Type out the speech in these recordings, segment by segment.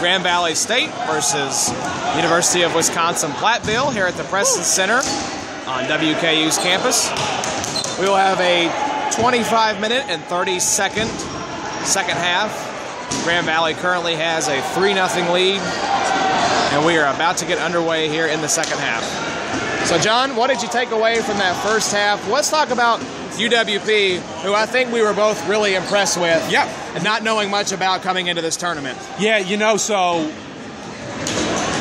Grand Valley State versus University of Wisconsin Platteville here at the Preston Center on WKU's campus. We will have a 25 minute and 30 second second half. Grand Valley currently has a 3 0 lead, and we are about to get underway here in the second half. So, John, what did you take away from that first half? Let's talk about UWP, who I think we were both really impressed with. Yep. And not knowing much about coming into this tournament. Yeah, you know, so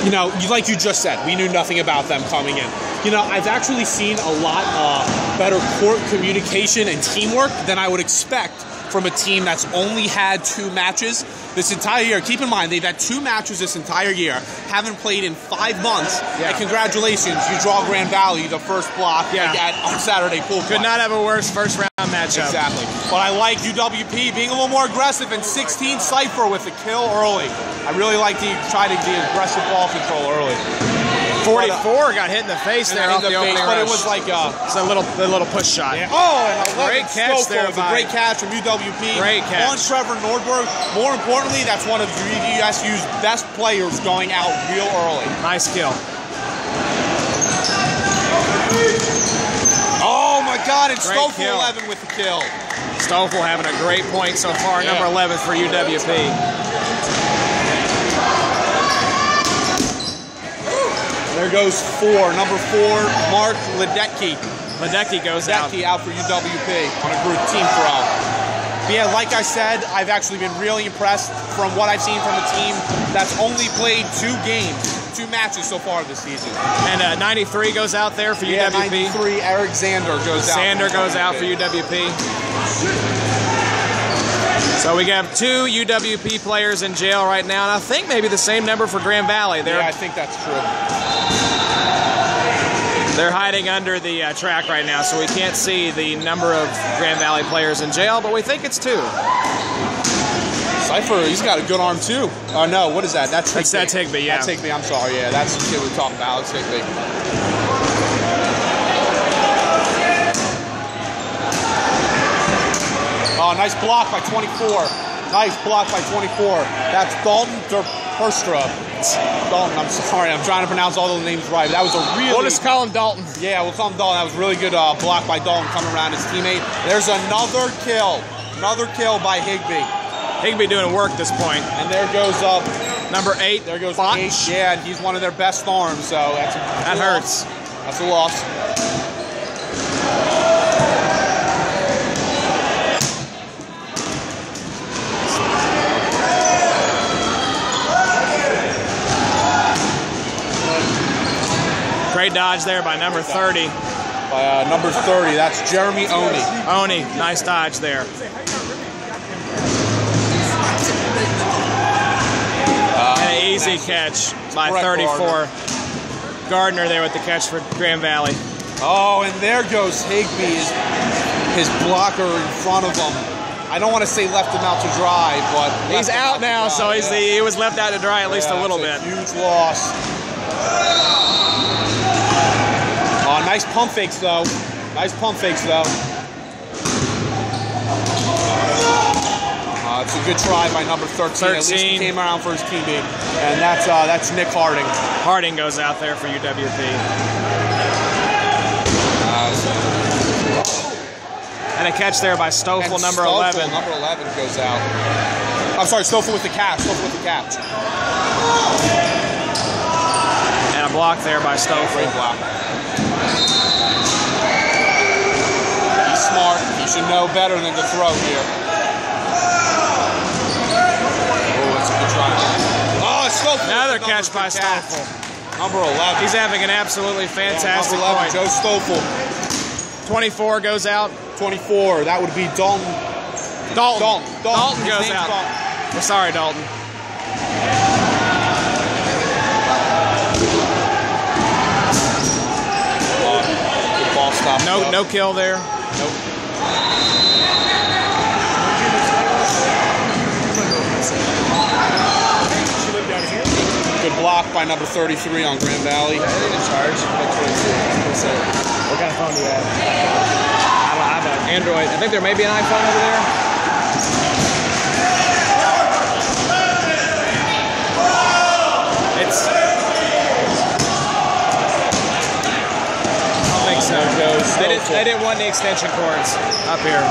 you know, like you just said, we knew nothing about them coming in. You know, I've actually seen a lot uh, better court communication and teamwork than I would expect from a team that's only had two matches this entire year. Keep in mind, they've had two matches this entire year, haven't played in five months. Yeah. And congratulations, you draw Grand Valley the first block Yeah. at, on Saturday pool. Could play. not have a worse first round matchup. Exactly. But I like UWP being a little more aggressive and 16 Cypher with the kill early. I really like the try to the aggressive ball control early. 44 got hit in the face there off the the, face, opening but it was like uh It's a little, the little push shot. yeah. Oh, and 11 Great catch there with a great catch from UWP. Great catch. On Trevor Nordberg. More importantly, that's one of USU's best players going out real early. Nice kill. Oh my God! And Great Stoffel kill. 11 with the kill. Stoffel having a great point so far, Yeah. number 11 for UWP. There goes four. Number four, Mark Ledecky. Ledecky goes out. Ledecky out for UWP on a group team throw. But yeah, like I said, I've actually been really impressed from what I've seen from a team that's only played two games, two matches so far this season. And uh, 93 goes out there for Yeah, UWP. 93, Eric Zander goes out. Sander for goes out for UWP. So we have two UWP players in jail right now, and I think maybe the same number for Grand Valley. They're Yeah, I think that's true. They're hiding under the uh, track right now, so we can't see the number of Grand Valley players in jail, but we think it's two. Cypher, he's got a good arm too. Oh no, what is that? That's That's- that's Higbee, yeah. That's Higbee. I'm sorry. Yeah, that's the kid we talked about. Alex Higbee. Oh, nice block by 24. Nice block by 24. That's Dalton Derperstra. Dalton, I'm sorry. I'm trying to pronounce all the names right. That was a really We'll just call him Dalton. yeah, we'll call him Dalton. That was a really good uh, block by Dalton coming around his teammate. There's another kill. Another kill by Higbee. Higbee doing work this point. And there goes up. Number eight, There goes Botch. eight. Yeah, and he's one of their best arms, so that's a, That a hurts. loss. That's a loss. Great dodge there by number 30. By uh, number 30, that's Jeremy Oni. Oni, nice dodge there. and an easy catch by 34. Gardner there with the catch for Grand Valley. Oh, and there goes Higbee, his, his blocker in front of him. I don't want to say left him out to dry, but He's out now, dry, so he's yeah. the, he was left out to dry at least a little that's bit. Huge loss. Oh, nice pump fakes though. Nice pump fakes though. Uh, it's a good try by number 13. At least he came around for his teammate, and that's uh, that's Nick Harding. Harding goes out there for UWP. And a catch there by Stoffel, number Stoffel, 11. Number 11 goes out. I'm sorry, Stoffel with the catch. Stoffel with the catch. And a block there by Stoffel. Great block. He's smart. He should know better than to throw here. Oh, that's a good try. Oh, Stoffel. Another catch by. Stoffel. Number 11. He's having an absolutely fantastic Number 11, point. Joe Stoffel. 24 goes out. 24. That would be Dalton. Dalton. Dalton. Dalton, His goes out. Dalton. We're sorry, Dalton. Oh, ball stop. No, no kill there. Good block by number 33 on Grand Valley. Yeah, they didn't charge. What kind of phone do you have? I, have an Android. I think there may be an iPhone over there. It's. I don't think so, Joe. They, did, they didn't want the extension cords up here.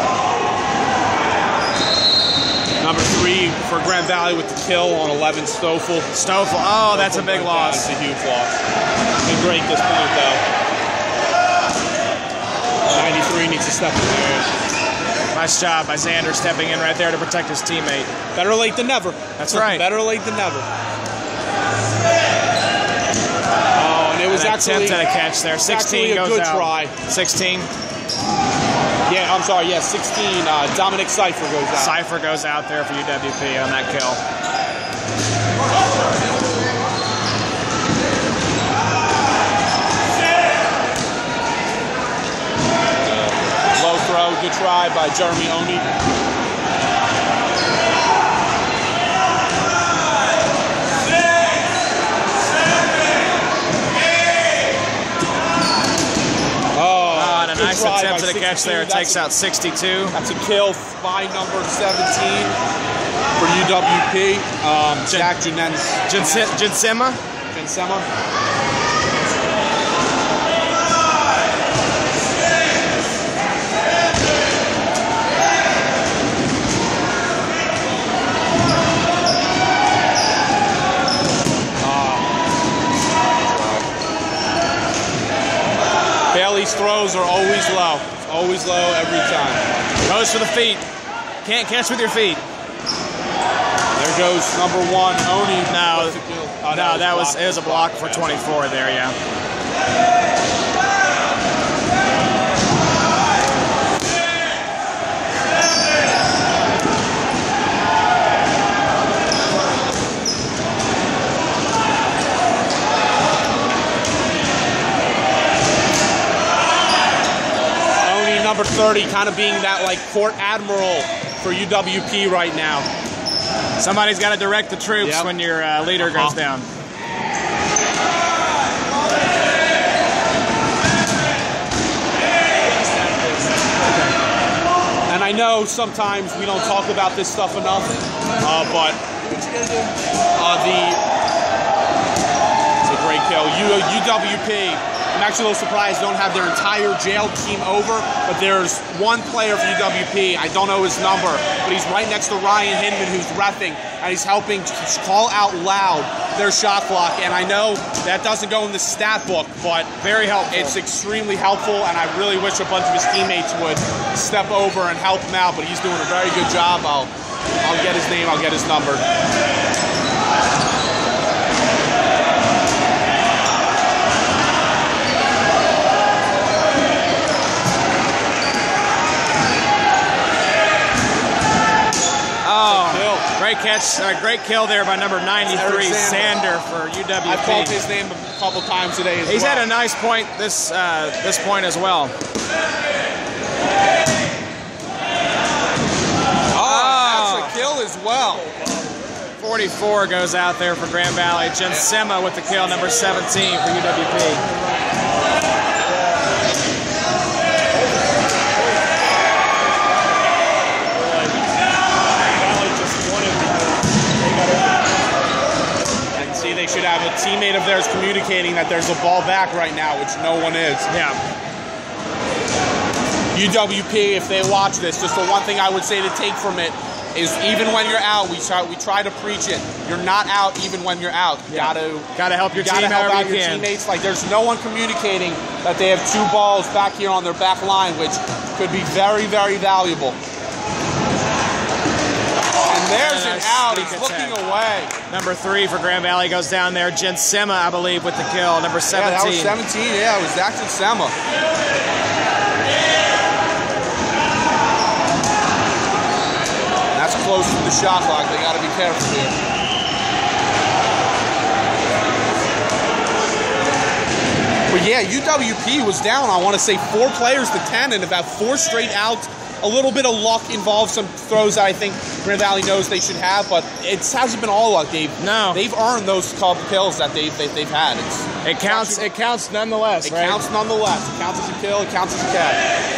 Number three for Grand Valley with the kill on 11 Stoffel. Stoffel. Oh, that's a big Stoffel loss. That's a huge loss. Been great this point though. 93 needs to step in there. Nice job by Xander stepping in right there to protect his teammate. Better late than never. That's right. Better late than never. Oh, and it was An actually attempt at a catch there. actually 16 a goes good out. try. 16. Yeah, I'm sorry. Yeah, 16. Uh, Dominic Cipher goes out. Cypher goes out there for UWP on that kill. Low throw, good try by Jeremy Oni. Oh, Ah, and a good nice try attempt by at a catch there. It takes a- out 62. That's a kill by number 17 for UWP. Um, Jack Junens, Jinse- Jinsema. Jinsema. Bailey's throws are always low. Always low every time. Goes for the feet. Can't catch with your feet. There goes number one, Oni. No, What's the kill? Oh, no, that was blocked. it was a block for 24 there. Yeah. Oni, number 30, kind of being that like court admiral for UWP right now. Somebody's got to direct the troops Yep. when your uh, leader Uh-huh. goes down. And I know sometimes we don't talk about this stuff enough, uh, but uh, the it's a great kill. U, UWP. I'm actually a little surprised they don't have their entire jail team over, but there's one player for UWP. I don't know his number, but he's right next to Ryan Hinman, who's refing, and he's helping call out loud their shot clock. And I know that doesn't go in the stat book, but Very helpful. it's extremely helpful, and I really wish a bunch of his teammates would step over and help him out. But he's doing a very good job. I'll, I'll get his name. I'll get his number. oh, Kill. Great catch. Uh, great kill there by number 93, Eric Sander for UWP. I've called his name a couple times today He's well. had a nice point this uh, this point as well. oh, that's a kill as well. 44 goes out there for Grand Valley. Jensema with the kill, number 17 for UWP. And see, they should have a teammate of theirs communicating that there's a ball back right now, which no one is. Yeah. UWP, if they watch this, just the one thing I would say to take from it is even when you're out, we try we try to preach it. You're not out even when you're out. You Yeah. gotta Gotta help your you gotta team help out you your can. teammates. Like there's no one communicating that they have two balls back here on their back line, which could be very, very valuable. There's an out. He's looking away. Number three for Grand Valley goes down there. Jensema, I believe, with the kill, number 17. Yeah, that was 17. Yeah, it was actually Sema. That's close to the shot clock. They got to be careful here. But yeah, UWP was down, I want to say, four players to 10 and about four straight outs. A little bit of luck involved, some throws that I think Grand Valley knows they should have, but it hasn't been all luck. They've, No. they've earned those couple kills that they've, they, they've had. It's, It counts. It counts nonetheless, it right? counts nonetheless. It counts as a kill. It counts as a catch.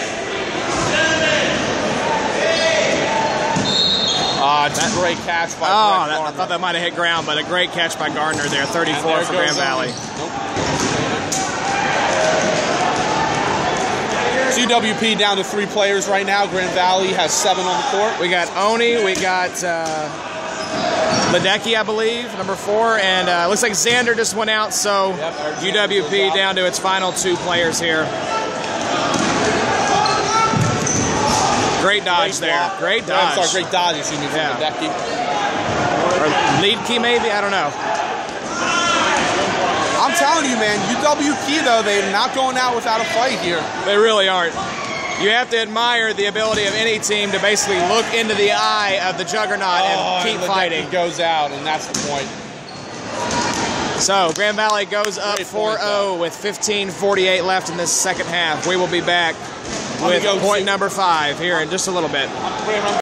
Ah, it's a great catch by Oh, that, I thought that might have hit ground, but a great catch by Gardner there, 34 there for Grand Valley. Nope. UWP down to three players right now. Grand Valley has seven on the court. We got Oni, we got uh, Ledecky, I believe, number four, and uh, looks like Xander just went out, so Yep, UWP down to its final two players here. Great dodge there. block. Great dodge. I'm sorry, great dodge, excuse me, from Yeah. Ledecky. Or lead key, maybe? I don't know. I'm telling you, man, UWP though they're not going out without a fight here. They really aren't. You have to admire the ability of any team to basically look into the eye of the juggernaut and oh, keep Ledecky fighting. goes out, and that's the point. So Grand Valley goes up point, 4-0 with 15:48 left in this second half. We will be back with point number five here in just a little bit.